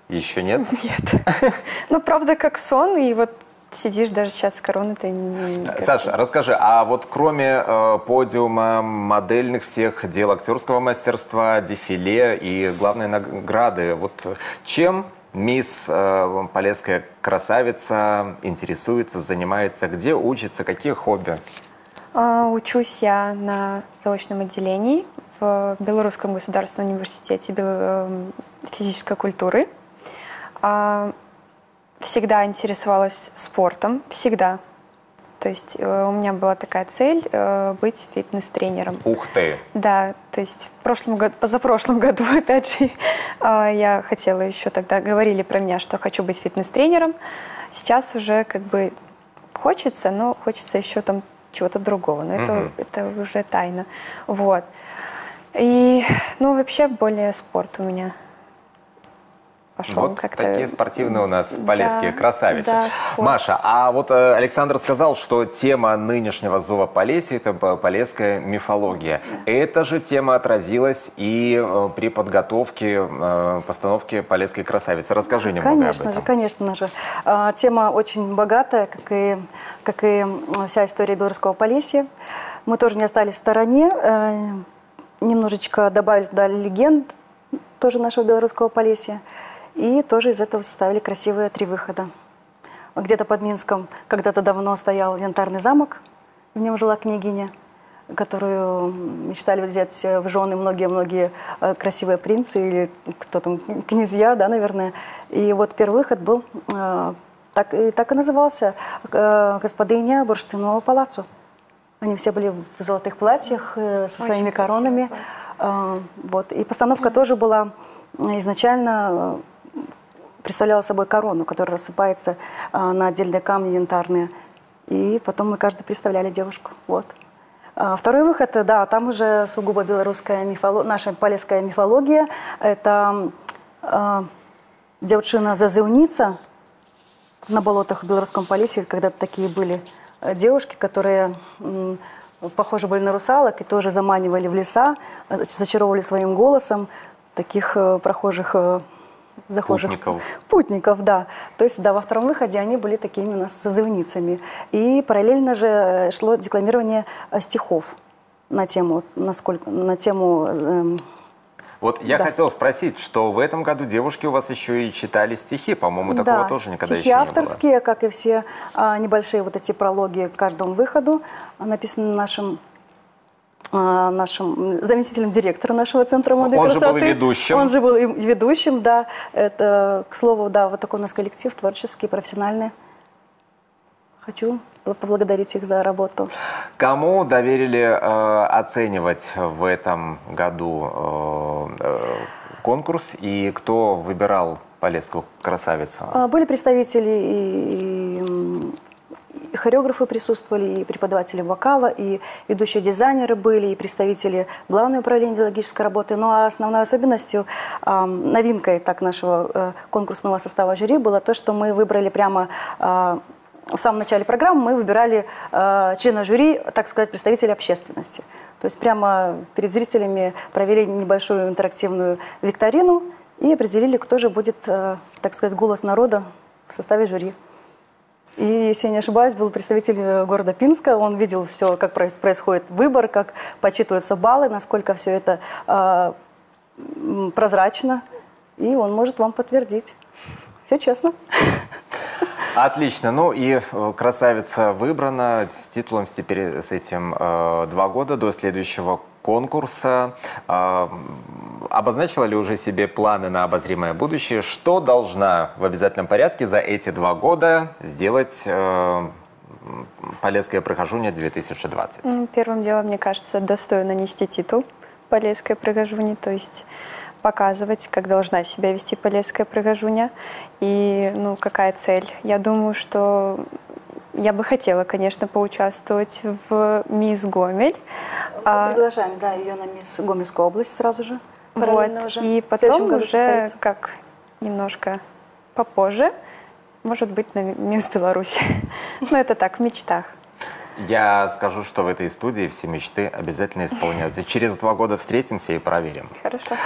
еще нет? Нет. Ну, правда, как сон, и вот сидишь даже сейчас с короной, ты не... Саша, расскажи, а вот кроме э, подиума, модельных всех дел актерского мастерства, дефиле и главной награды, вот чем мисс э, Полесская красавица интересуется, занимается, где учится, какие хобби? А, Учусь я на заочном отделении в Белорусском государственном университете эм, физической культуры. А, Всегда интересовалась спортом, всегда. То есть э, у меня была такая цель э, быть фитнес-тренером. Ух ты! Да, то есть в прошлом году, позапрошлом году, опять же, а, я хотела еще тогда, говорили про меня, что хочу быть фитнес-тренером. Сейчас уже как бы хочется, но хочется еще там чего-то другого. Но это, Мгм. это уже тайна. Вот. И, ну, вообще более спорт у меня пошел Вот как-то. такие спортивные у нас полесские Да, красавицы. да, спорт. Маша, а вот э, Александр сказал, что тема нынешнего зова Полесья – это полесская мифология. Эта же тема отразилась и э, при подготовке, э, постановке Полесской красавицы. Расскажи немного Конечно об же, этом. конечно же. А, Тема очень богатая, как и, как и вся история Белорусского Полесья. Мы тоже не остались в стороне. Немножечко добавили туда легенд тоже нашего Белорусского Полесья. И тоже из этого составили красивые три выхода. Где-то под Минском когда-то давно стоял янтарный замок, в нем жила княгиня, которую мечтали взять в жены многие-многие э, красивые принцы или кто там, князья, да, наверное. И вот первый выход был, э, так, и, так и назывался, э, «Господыня бурштинового палацу». Они все были в золотых платьях со Очень своими коронами. Вот. И постановка тоже была изначально представляла собой корону, которая рассыпается а, на отдельные камни янтарные. И потом мы каждый представляли девушку. Вот. А, Второй выход, э, да, там уже сугубо белорусская мифология, наша полесская мифология. Это э, девчина Зазывница на болотах в Белорусском Полесье. Когда-то такие были э, девушки, которые м, похожи были на русалок и тоже заманивали в леса, э, зачаровывали своим голосом таких э, прохожих э, захожих Путников. путников, да. То есть, да, во втором выходе они были такими у нас созывницами. И параллельно же э, шло декламирование э, стихов на тему, насколько, на тему эм, Вот я Да. хотел спросить, что в этом году девушки у вас еще и читали стихи, по-моему, такого да, тоже никогда стихи еще не было. авторские, как и все а, небольшие вот эти прологи к каждому выходу, а, написаны нашим нашим заместителем директора нашего центра моды и Он же был и красоты. ведущим. Он же был и ведущим, да. Это, к слову, да, вот такой у нас коллектив творческий, профессиональный. Хочу поблагодарить их за работу. Кому доверили э, оценивать в этом году э, э, конкурс и кто выбирал Полесскую красавицу? А, Были представители и, хореографы присутствовали, и преподаватели вокала, и ведущие дизайнеры были, и представители Главного управления идеологической работы. Ну а основной особенностью, новинкой так нашего э, конкурсного состава жюри было то, что мы выбрали прямо а, в самом начале программы мы выбирали э, члена жюри, так сказать, представителей общественности. То есть прямо перед зрителями провели небольшую интерактивную викторину и определили, кто же будет, э, так сказать, голос народа в составе жюри. И, если я не ошибаюсь, был представитель э, города Пинска, он видел все, как проис- происходит выбор, как подсчитываются баллы, насколько все это э, прозрачно, и он может вам подтвердить. Все честно. Отлично. Ну и э, красавица выбрана с титулом теперь с этим э, два года до следующего конкурса. Э, обозначила ли уже себе планы на обозримое будущее? Что должна в обязательном порядке за эти два года сделать Полесская прохожуня 2020? Ну, Первым делом, мне кажется, достойно нести титул Полесская пригожуни, то есть показывать, как должна себя вести Полесская пригожуня и ну, какая цель. Я думаю, что я бы хотела, конечно, поучаствовать в «Мисс Гомель». А, Приглашаем, да, ее на мисс Гомельскую область сразу же. вот, параллельно уже. и потом уже состоится. как немножко попозже, может быть, на «Мисс Беларусь». Но это так, в мечтах. Я скажу, что в этой студии все мечты обязательно исполняются. Через два года встретимся и проверим. Хорошо.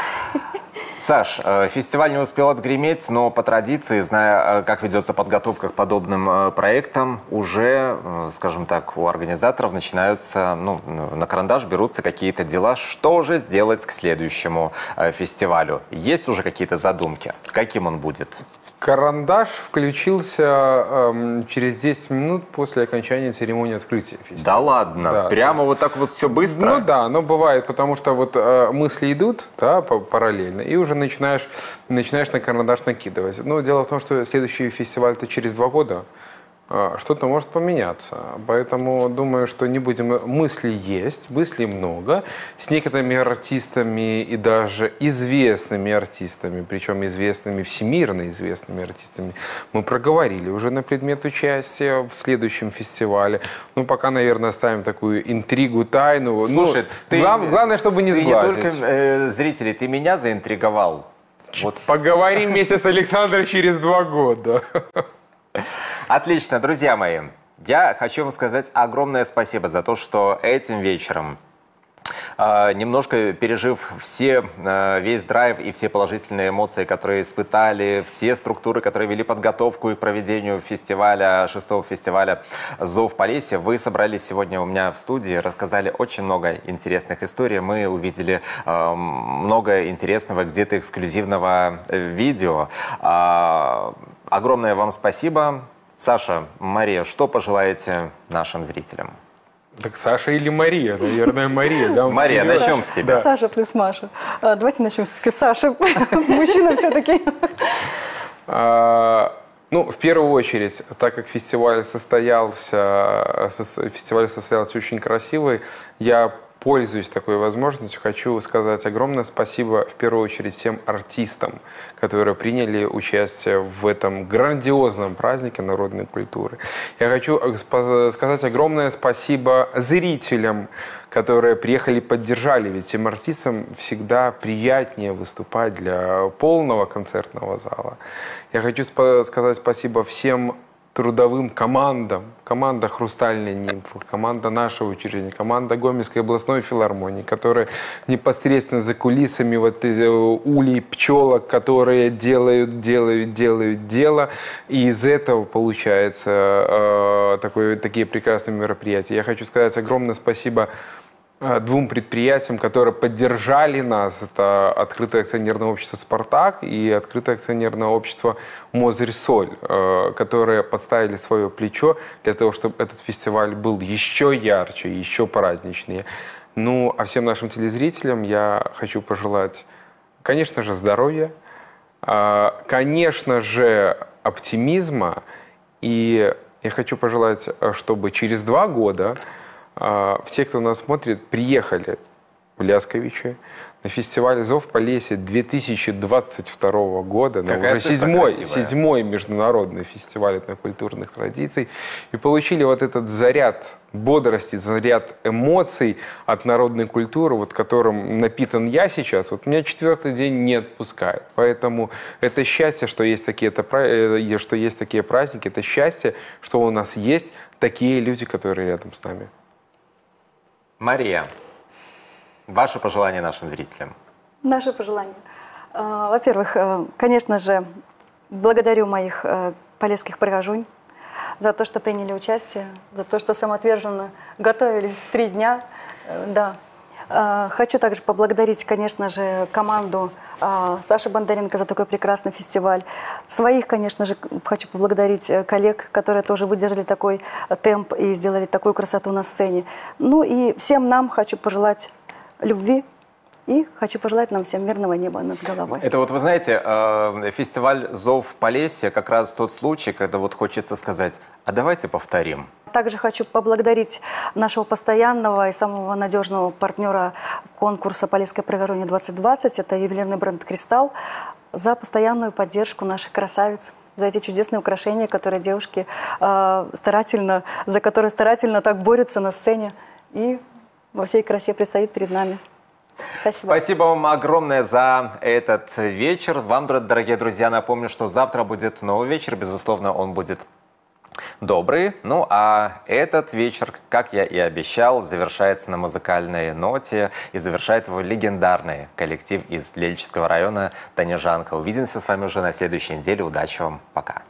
Саш, э, фестиваль не успел отгреметь, но по традиции, зная, э, как ведется подготовка к подобным э, проектам, уже, скажем так, у организаторов начинаются, ну, на карандаш берутся какие-то дела, что же сделать к следующему фестивалю. Есть уже какие-то задумки? Каким он будет? Карандаш включился эм, через 10 минут после окончания церемонии открытия фестиваля. Да ладно, Да, прямо есть- вот так вот все быстро? Ну да, но бывает, потому что вот э, мысли идут, да, параллельно, и уже начинаешь, начинаешь на карандаш накидывать. Но дело в том, что следующий фестиваль-то через два года, что-то может поменяться. Поэтому думаю, что не будем... Мысли есть, мыслей много. С некоторыми артистами и даже известными артистами, причем известными, всемирно известными артистами, мы проговорили уже на предмет участия в следующем фестивале. Ну, пока, наверное, оставим такую интригу, тайну. Слушай, ну, ты... глав- главное, чтобы не ты не сглазить. только э, зрителей, ты меня заинтриговал. Вот Поговорим вместе с Александром через два года. Отлично, друзья мои. Я хочу вам сказать огромное спасибо за то, что этим вечером немножко пережив все, а, весь драйв и все положительные эмоции, которые испытали, все структуры, которые вели подготовку и к проведению фестиваля, шестого фестиваля «Зов Полесья», вы собрались сегодня у меня в студии, рассказали очень много интересных историй. Мы увидели э, много интересного, где-то эксклюзивного э, видео. Огромное вам спасибо. Саша, Мария, что пожелаете нашим зрителям? Так Саша или Мария? Наверное, Мария. Да, Мария, начнем с тебя. Саша плюс Маша. А, давайте начнем все-таки с Саши. Мужчина все-таки. А, ну, в первую очередь, так как фестиваль состоялся, фестиваль состоялся очень красивый, я пользуясь такой возможностью, хочу сказать огромное спасибо в первую очередь всем артистам, которые приняли участие в этом грандиозном празднике народной культуры. Я хочу сказать огромное спасибо зрителям, которые приехали поддержали, ведь тем артистам всегда приятнее выступать для полного концертного зала. Я хочу сказать спасибо всем трудовым командам. Команда «Хрустальной нимфы», команда нашего учреждения, команда Гомельской областной филармонии, которая непосредственно за кулисами вот э, улей пчелок, которые делают, делают, делают дело. И из этого получается э, такие прекрасные мероприятия. Я хочу сказать огромное спасибо двум предприятиям, которые поддержали нас. Это открытое акционерное общество «Спартак» и открытое акционерное общество «Мозырь-Соль», э, которые подставили свое плечо для того, чтобы этот фестиваль был еще ярче, еще праздничнее. Ну, а всем нашим телезрителям я хочу пожелать, конечно же, здоровья, э, конечно же, оптимизма. И я хочу пожелать, чтобы через два года все, кто нас смотрит, приехали в Лясковичи на фестиваль «Зов Полесья» 2022 года, на уже седьмой, седьмой международный фестиваль этнокультурных традиций, и получили вот этот заряд бодрости, заряд эмоций от народной культуры, вот которым напитан я сейчас, вот меня четвертый день не отпускает. Поэтому это счастье, что есть такие, это, э, что есть такие праздники, это счастье, что у нас есть такие люди, которые рядом с нами. Мария, ваше пожелание нашим зрителям? Наше пожелание. А, во-первых, э, конечно же, благодарю моих э, полесских прихожунь за то, что приняли участие, за то, что самоотверженно готовились три дня. Э, да. Хочу также поблагодарить, конечно же, команду а, Саши Бондаренко за такой прекрасный фестиваль. Своих, конечно же, хочу поблагодарить э, коллег, которые тоже выдержали такой э, темп и сделали такую красоту на сцене. Ну и всем нам хочу пожелать любви, и хочу пожелать нам всем мирного неба над головой. Это вот, вы знаете, э, фестиваль «Зов Полесья» как раз тот случай, когда вот хочется сказать, а давайте повторим. Также хочу поблагодарить нашего постоянного и самого надежного партнера конкурса «Полесское пригородие 2020», это ювелирный бренд «Кристалл», за постоянную поддержку наших красавиц за эти чудесные украшения, которые девушки э, старательно, за которые старательно так борются на сцене и во всей красе предстоит перед нами. Спасибо. Спасибо вам огромное за этот вечер. Вам, дорогие друзья, напомню, что завтра будет новый вечер. Безусловно, он будет добрый. Ну а этот вечер, как я и обещал, завершается на музыкальной ноте и завершает его легендарный коллектив из Лельческого района Танежанка. Увидимся с вами уже на следующей неделе. Удачи вам. Пока.